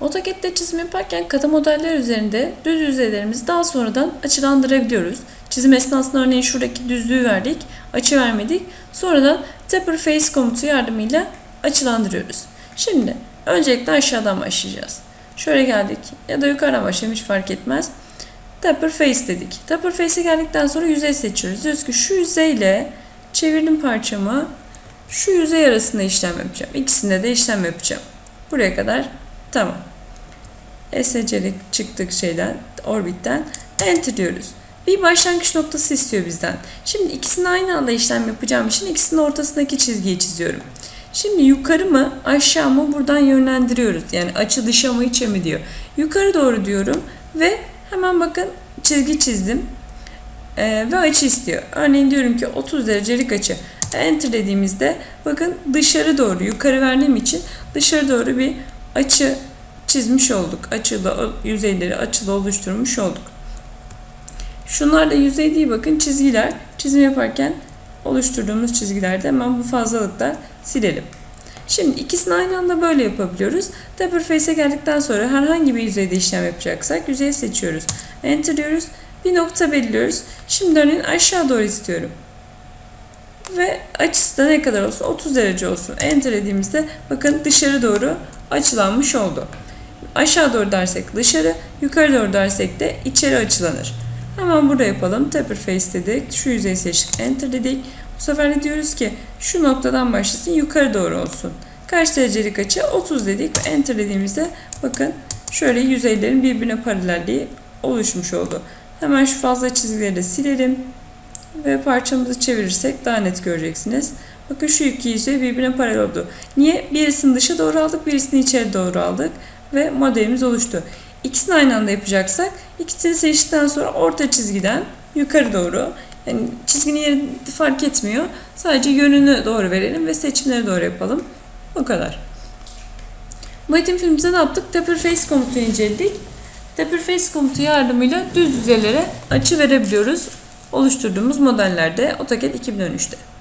AutoCAD'de çizim yaparken kata modeller üzerinde düz yüzeylerimizi daha sonradan açılandırabiliyoruz. Çizim esnasında örneğin şuradaki düzlüğü verdik, açı vermedik. Sonradan Taper Face komutu yardımıyla açılandırıyoruz. Şimdi öncelikle aşağıdan başlayacağız. Şöyle geldik ya da yukarıdan başlayalım hiç fark etmez. Taper Face dedik. Taper Face'e geldikten sonra yüzey seçiyoruz. Diyoruz ki şu yüzeyle çevirdim parçamı. Şu yüzey arasında işlem yapacağım. İkisinde de işlem yapacağım. Buraya kadar tamam. SC'lik çıktık şeyden, orbitten. Enter diyoruz. Bir başlangıç noktası istiyor bizden. Şimdi ikisini aynı anda işlem yapacağım için ikisinin ortasındaki çizgiyi çiziyorum. Şimdi yukarı mı aşağı mı buradan yönlendiriyoruz. Yani açı dışa mı içe mi diyor. Yukarı doğru diyorum ve hemen bakın çizgi çizdim. Ee, ve açı istiyor. Örneğin diyorum ki 30 derecelik açı. Enter dediğimizde bakın dışarı doğru yukarı verdiğim için dışarı doğru bir açı çizmiş olduk. Açılı yüzeyleri açılı oluşturmuş olduk. Şunlar da yüzey değil bakın çizgiler. Çizim yaparken oluşturduğumuz çizgilerde hemen bu fazlalıklar silelim. Şimdi ikisini aynı anda böyle yapabiliyoruz. Taper Face'e geldikten sonra herhangi bir yüzeyde işlem yapacaksak yüzeyi seçiyoruz. Enter diyoruz. Bir nokta belirliyoruz. Şimdi örneğin aşağı doğru istiyorum. Ve açısı da ne kadar olsun? 30 derece olsun. Enter dediğimizde bakın dışarı doğru açılanmış oldu. Aşağı doğru dersek dışarı, yukarı doğru dersek de içeri açılanır. Hemen burada yapalım. Taper Face dedik. Şu yüzeyi seçtik. Enter dedik. Bu sefer de diyoruz ki şu noktadan başlasın yukarı doğru olsun. Kaç derecelik açı? 30 dedik. Enter dediğimizde bakın şöyle yüzeylerin birbirine paralelliği oluşmuş oldu. Hemen şu fazla çizgileri de silelim. Ve parçamızı çevirirsek daha net göreceksiniz. Bakın şu iki yüzey birbirine paralel oldu. Niye? Birisini dışa doğru aldık, birisini içeri doğru aldık. Ve modelimiz oluştu. İkisini aynı anda yapacaksak ikisini seçtikten sonra orta çizgiden yukarı doğru yani çizginin yeri fark etmiyor. Sadece yönünü doğru verelim ve seçimleri doğru yapalım. O kadar. Bu eğitim filmimizde ne yaptık? Taper Face komutunu inceledik. Taper Face komutu yardımıyla düz yüzeylere açı verebiliyoruz. Oluşturduğumuz modellerde AutoCAD 2013'te.